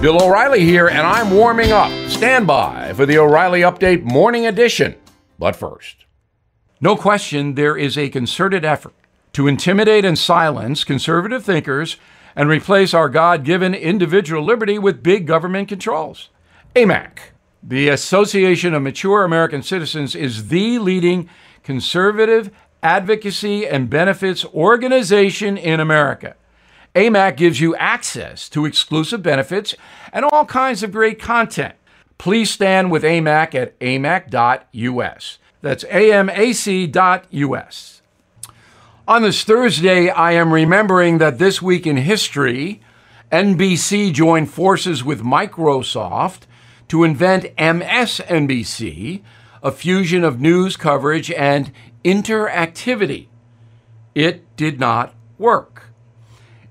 Bill O'Reilly here, and I'm warming up. Stand by for the O'Reilly Update Morning Edition. But first, no question, there is a concerted effort to intimidate and silence conservative thinkers and replace our God given individual liberty with big government controls. AMAC, the Association of Mature American Citizens, is the leading conservative advocacy and benefits organization in America. AMAC gives you access to exclusive benefits and all kinds of great content. Please stand with AMAC at amac.us. That's amac.us. On this Thursday, I am remembering that this week in history, NBC joined forces with Microsoft to invent MSNBC, a fusion of news coverage and interactivity. It did not work.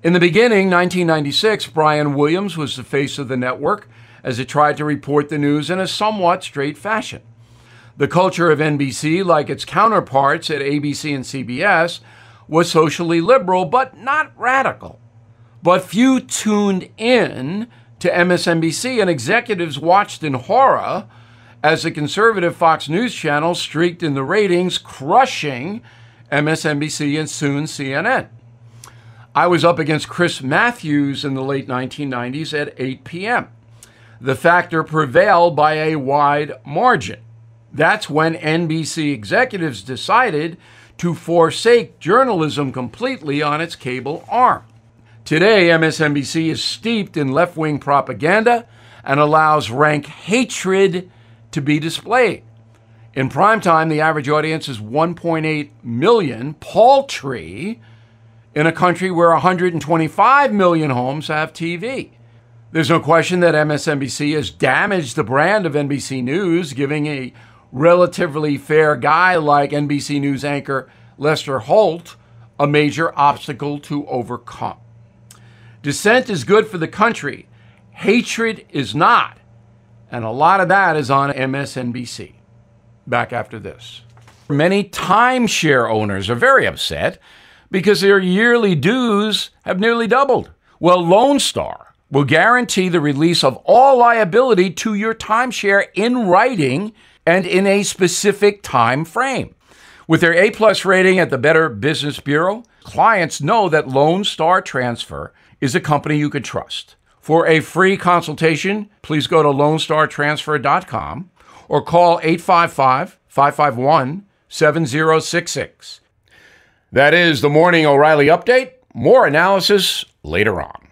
In the beginning, 1996, Brian Williams was the face of the network as it tried to report the news in a somewhat straight fashion. The culture of NBC, like its counterparts at ABC and CBS, was socially liberal but not radical. But few tuned in to MSNBC, and executives watched in horror as the conservative Fox News channel streaked in the ratings, crushing MSNBC and soon CNN. I was up against Chris Matthews in the late 1990s at 8 p.m. The factor prevailed by a wide margin. That's when NBC executives decided to forsake journalism completely on its cable arm. Today, MSNBC is steeped in left wing propaganda and allows rank hatred to be displayed. In prime time, the average audience is 1.8 million, paltry in a country where 125 million homes have TV. There's no question that MSNBC has damaged the brand of NBC News, giving a relatively fair guy like NBC News anchor Lester Holt a major obstacle to overcome. Dissent is good for the country, hatred is not. And a lot of that is on MSNBC. Back after this. Many timeshare owners are very upset because their yearly dues have nearly doubled. Well, Lone Star will guarantee the release of all liability to your timeshare in writing and in a specific time frame. With their A plus rating at the Better Business Bureau, clients know that Lone Star Transfer is a company you can trust. For a free consultation, please go to lonestartransfer.com or call 855 551 7066. That is the Morning O'Reilly Update. More analysis later on.